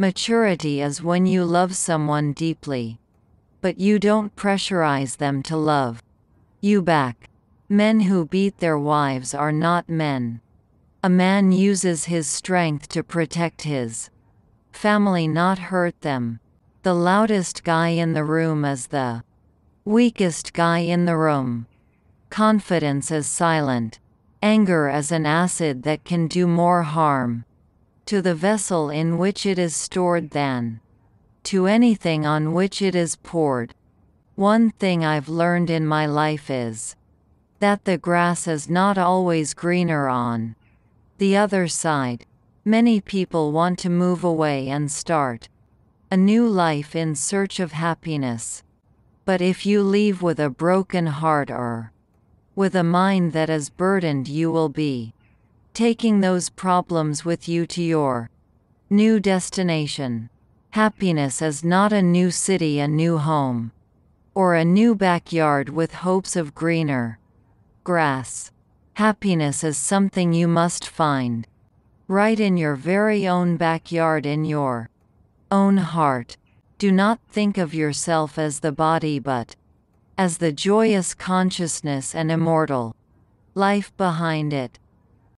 Maturity is when you love someone deeply. But you don't pressurize them to love. You back. Men who beat their wives are not men. A man uses his strength to protect his family, not hurt them. The loudest guy in the room is the weakest guy in the room. Confidence is silent. Anger is an acid that can do more harm to the vessel in which it is stored than to anything on which it is poured. One thing I've learned in my life is that the grass is not always greener on the other side. Many people want to move away and start a new life in search of happiness. But if you leave with a broken heart or with a mind that is burdened you will be taking those problems with you to your new destination. Happiness is not a new city a new home. Or a new backyard with hopes of greener grass. Happiness is something you must find. Right in your very own backyard in your own heart. Do not think of yourself as the body but as the joyous consciousness and immortal life behind it.